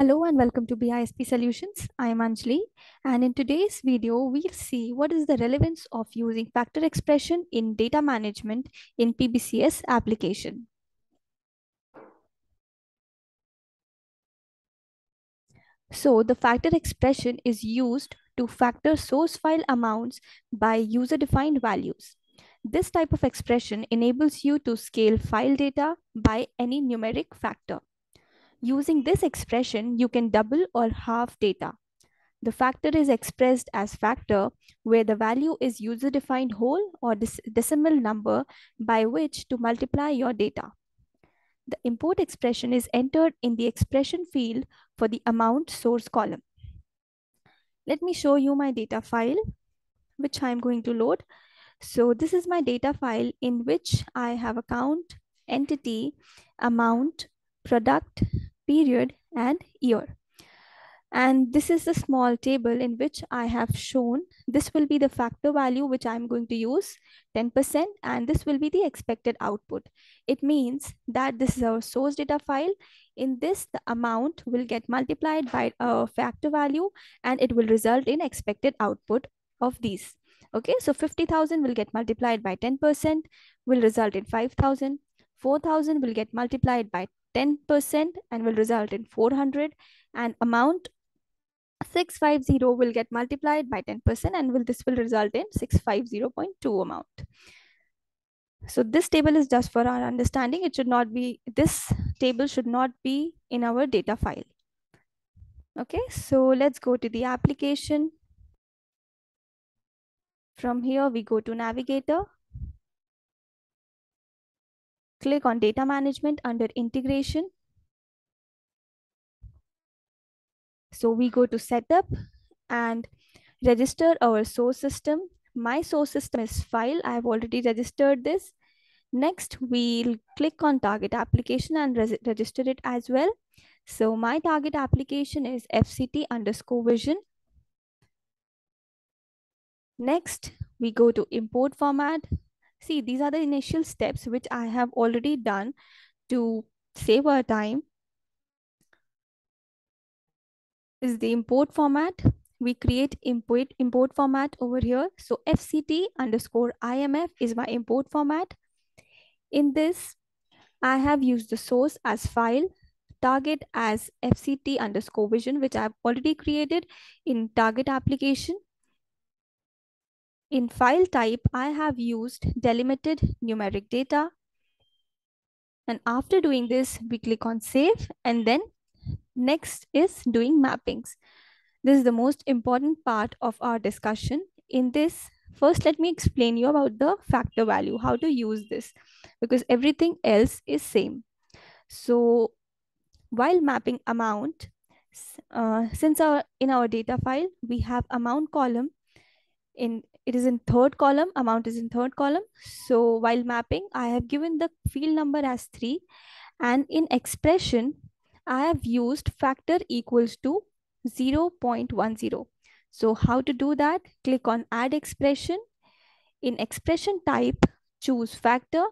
Hello and welcome to BISP Solutions. I am Anjali and in today's video we'll see what is the relevance of using factor expression in data management in PBCS application. So the factor expression is used to factor source file amounts by user-defined values. This type of expression enables you to scale file data by any numeric factor. Using this expression, you can double or half data. The factor is expressed as factor where the value is user-defined whole or decimal number by which to multiply your data. The import expression is entered in the expression field for the amount source column. Let me show you my data file, which I'm going to load. So this is my data file in which I have account, entity, amount, product, period, and year. And this is the small table in which I have shown this will be the factor value which I'm going to use 10% and this will be the expected output. It means that this is our source data file. In this, the amount will get multiplied by a factor value and it will result in expected output of these. Okay, so 50,000 will get multiplied by 10% will result in 5,000. 4,000 will get multiplied by 10% and will result in 400 and amount 650 will get multiplied by 10% and will this will result in 650.2 amount. So this table is just for our understanding. It should not be, this table should not be in our data file. Okay, so let's go to the application. From here, we go to navigator. Click on data management under integration. So we go to setup and register our source system. My source system is file. I have already registered this. Next, we'll click on target application and register it as well. So my target application is FCT underscore vision. Next, we go to import format. See, these are the initial steps which I have already done to save our time. is the import format. We create import, import format over here. So FCT underscore IMF is my import format. In this, I have used the source as file, target as FCT underscore vision, which I've already created in target application. In file type, I have used delimited numeric data. And after doing this, we click on save and then Next is doing mappings. This is the most important part of our discussion. In this, first let me explain you about the factor value, how to use this, because everything else is same. So while mapping amount, uh, since our in our data file, we have amount column in it is in third column, amount is in third column. So while mapping, I have given the field number as three and in expression, I have used factor equals to 0 0.10. So how to do that? Click on add expression. In expression type, choose factor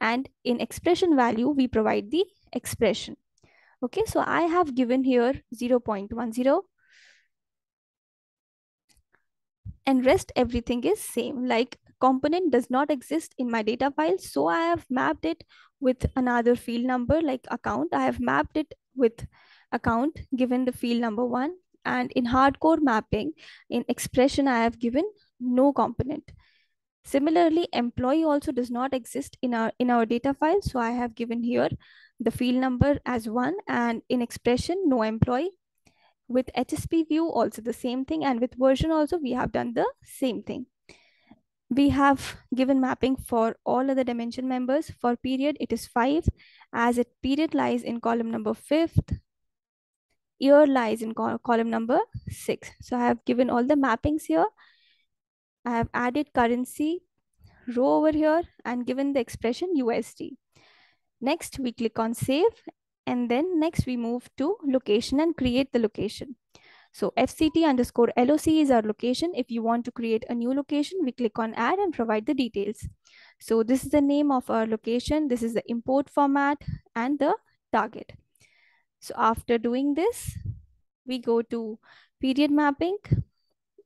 and in expression value, we provide the expression. Okay, so I have given here 0 0.10 and rest everything is same like component does not exist in my data file. So I have mapped it with another field number like account. I have mapped it with account given the field number one. And in hardcore mapping, in expression, I have given no component. Similarly, employee also does not exist in our in our data file. So I have given here the field number as one and in expression, no employee. With HSP view, also the same thing. And with version also, we have done the same thing. We have given mapping for all other dimension members. For period, it is five, as it period lies in column number fifth, year lies in col column number six. So I have given all the mappings here. I have added currency row over here and given the expression USD. Next, we click on save and then next we move to location and create the location. So FCT underscore LOC is our location. If you want to create a new location, we click on add and provide the details. So this is the name of our location. This is the import format and the target. So after doing this, we go to period mapping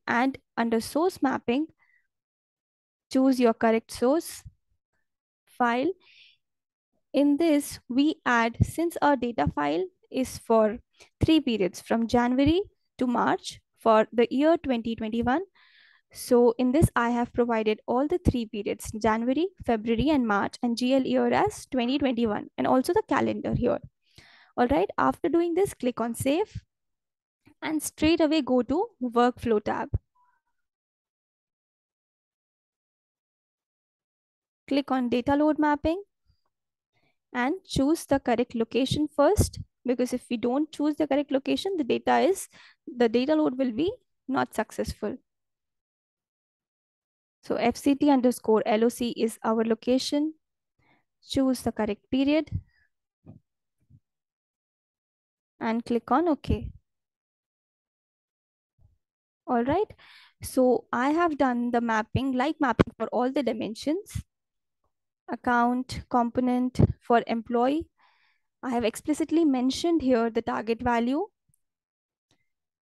and under source mapping, choose your correct source file. In this, we add, since our data file is for three periods from January to March for the year 2021. So in this, I have provided all the three periods, January, February, and March, and GL year as 2021, and also the calendar here. All right, after doing this, click on save and straight away go to workflow tab. Click on data load mapping and choose the correct location first because if we don't choose the correct location, the data is, the data load will be not successful. So FCT underscore LOC is our location. Choose the correct period and click on OK. All right. So I have done the mapping, like mapping for all the dimensions, account, component for employee. I have explicitly mentioned here the target value,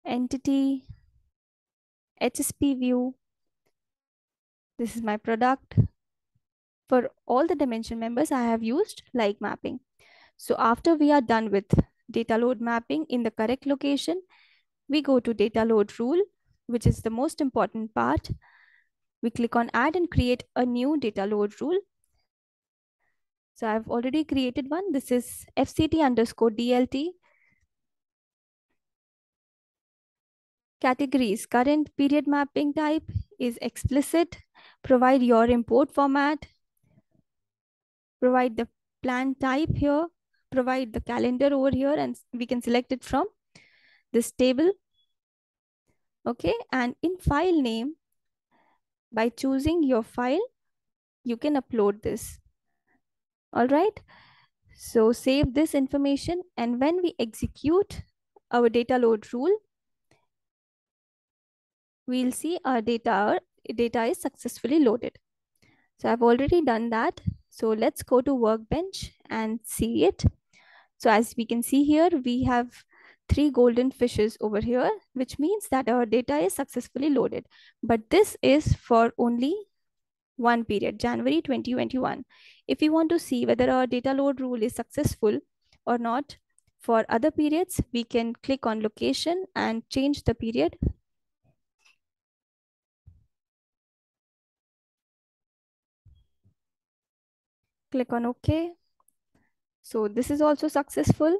entity, HSP view. This is my product. For all the dimension members, I have used like mapping. So after we are done with data load mapping in the correct location, we go to data load rule which is the most important part. We click on add and create a new data load rule. So I've already created one. This is FCT underscore DLT. Categories, current period mapping type is explicit. Provide your import format. Provide the plan type here. Provide the calendar over here and we can select it from this table okay and in file name by choosing your file you can upload this all right so save this information and when we execute our data load rule we'll see our data data is successfully loaded so i've already done that so let's go to workbench and see it so as we can see here we have three golden fishes over here, which means that our data is successfully loaded. But this is for only one period, January 2021. If we want to see whether our data load rule is successful or not, for other periods, we can click on location and change the period. Click on OK. So this is also successful.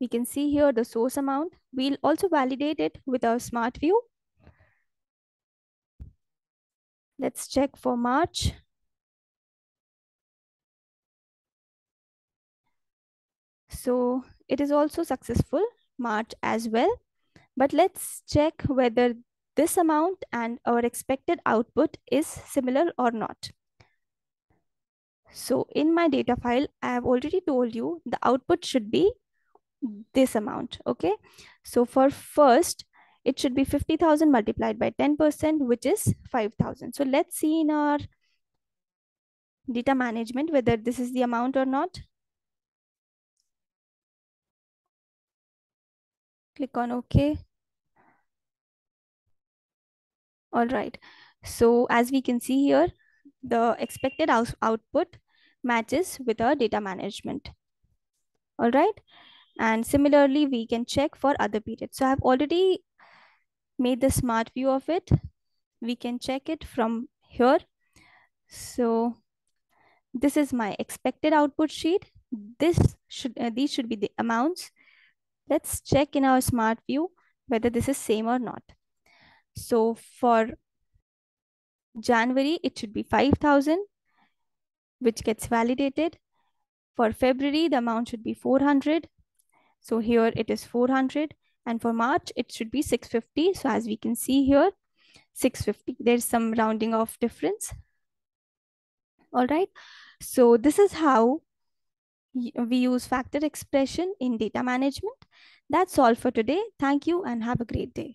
We can see here the source amount. We'll also validate it with our smart view. Let's check for March. So it is also successful, March as well. But let's check whether this amount and our expected output is similar or not. So in my data file, I have already told you the output should be this amount okay so for first it should be 50,000 multiplied by 10% which is 5,000 so let's see in our data management whether this is the amount or not click on ok all right so as we can see here the expected out output matches with our data management all right and similarly, we can check for other periods. So I've already made the smart view of it. We can check it from here. So this is my expected output sheet. This should uh, these should be the amounts. Let's check in our smart view whether this is same or not. So for January, it should be 5,000, which gets validated. For February, the amount should be 400. So here it is 400 and for March it should be 650. So as we can see here, 650, there's some rounding off difference. All right. So this is how we use factor expression in data management. That's all for today. Thank you and have a great day.